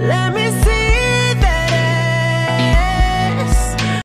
Let me